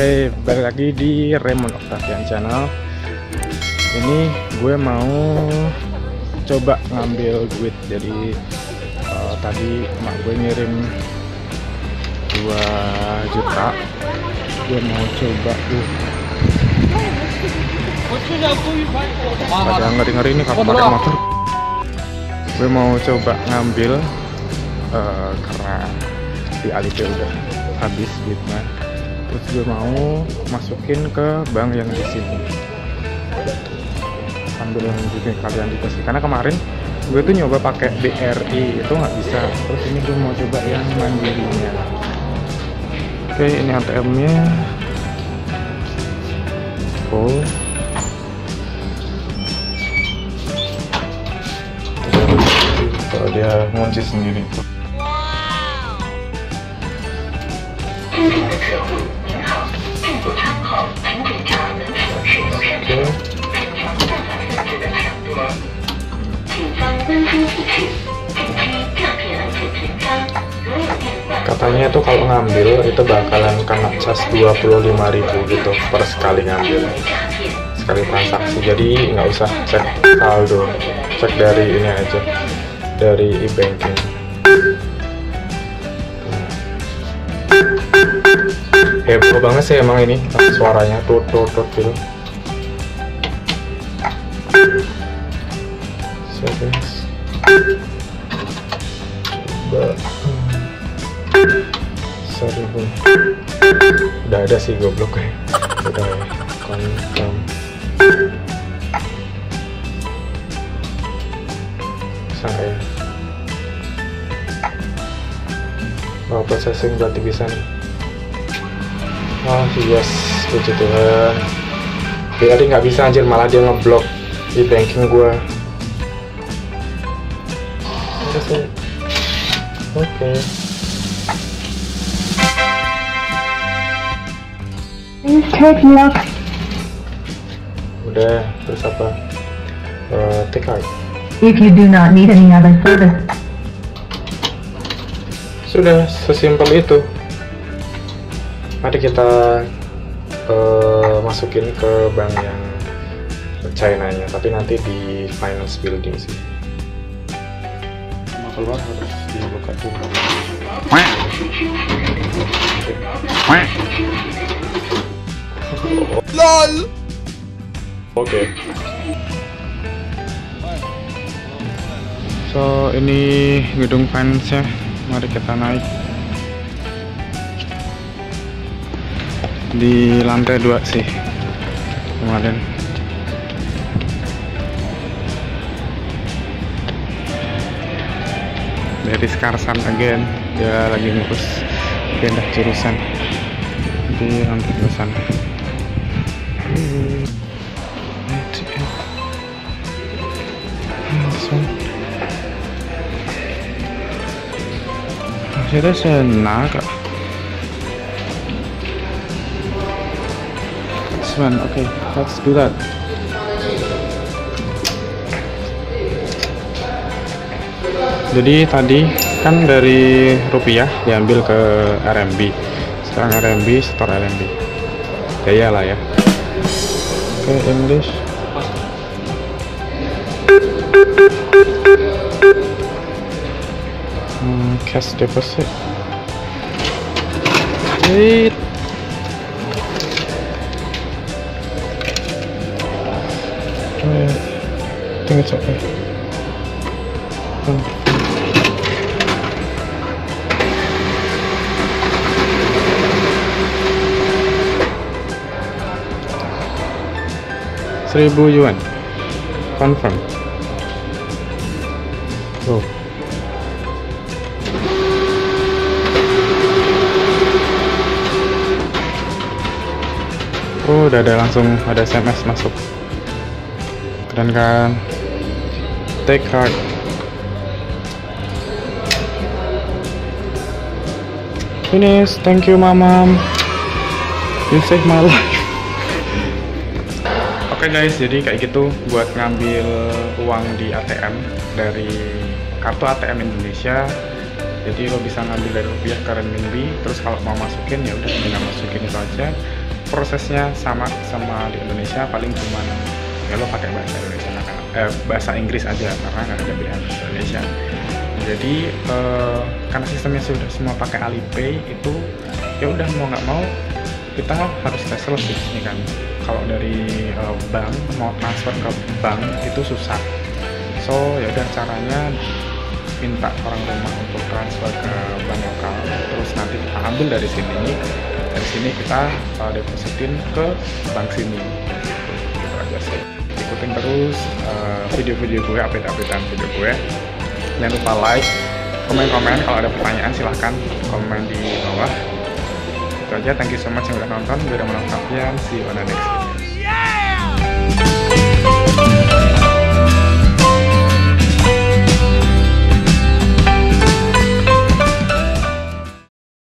Hey, balik lagi di Raymond Octavian Channel. Ini gue mau coba ngambil duit. Jadi uh, tadi emak gue ngirim 2 juta. Gue mau coba uh. Ada ngeri-ngeri ini kalau pakai motor. Gue mau coba ngambil uh, karena di Alipay udah habis duitnya terus gue mau masukin ke bank yang di sini. Sambil nunjukin kalian juga sih. Karena kemarin gue tuh nyoba pakai BRI itu nggak bisa. Terus ini gue mau coba yang mandirinya. Oke ini ATM nya full kalau dia ngunci sendiri katanya itu kalau ngambil itu bakalan kena cas 25.000 gitu per sekali ngambil. Sekali transaksi. Jadi nggak usah cek saldo. Cek dari ini aja. Dari e-banking heboh banget sih emang ini suaranya tut tut tut gitu. Settings coba. Sorry bun udah ada sih goblok ya. Udah ya. Confirm processing berarti bisa nih Oh yes, puji Tuhan. BRI nggak bisa anjir, malah dia ngeblok di banking gue. Oke. Okay. Udah, terus apa? Uh, take card. If you do not need any other service, Sudah, sesimpel itu. Mari kita uh, masukin ke bank yang China-nya, tapi nanti di finance building sih. Mau keluar harus dibuka dulu. LOL Oke. So ini gedung finance ya. Mari kita naik. Di lantai dua sih kemarin. Dari Skarsan again dia lagi ngurus pindah jurusan di lantai dua sana. Hmm. Masih naga. This one, okay, let's do that. Jadi tadi kan dari rupiah diambil ke RMB. Sekarang RMB, store RMB. Gaya lah ya. Oke, English. Cash deposit. Wait. Wait. I think it's okay. Seribu yuan. Confirm. Oh. Udah ada langsung ada SMS masuk. Keren kan? Take card. Finish. Thank you, mamam. You save my life. Oke guys, jadi kayak gitu buat ngambil uang di ATM dari kartu ATM Indonesia. Jadi lo bisa ngambil dari rupiah ke renminbi, terus kalau mau masukin ya udah tinggal masukin itu aja. Prosesnya sama sama di Indonesia paling cuman ya lo pakai bahasa Indonesia eh, bahasa Inggris aja karena nggak ada pilihan bahasa Indonesia. Jadi eh, karena sistemnya sudah semua pakai Alipay itu ya udah mau nggak mau kita harus cashless di sini kan. Kalau dari uh, bank mau transfer ke bank itu susah. So ya udah caranya minta orang rumah untuk transfer ke bank lokal terus nanti kita ambil dari sini dari sini kita uh, depositin ke bank sini. Gitu, ikutin terus uh, video-video gue update-updatean video gue. Jangan lupa like komen-komen. Kalau ada pertanyaan silahkan komen di bawah. Itu aja. Thank you so much yang udah nonton. Gue udah menonton see you on the next video